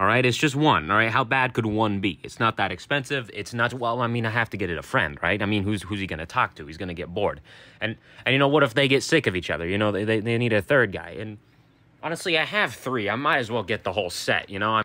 All right, it's just one. All right, how bad could one be? It's not that expensive. It's not well. I mean, I have to get it a friend, right? I mean, who's who's he gonna talk to? He's gonna get bored. And and you know what if they get sick of each other? You know, they they, they need a third guy. And honestly, I have three. I might as well get the whole set. You know.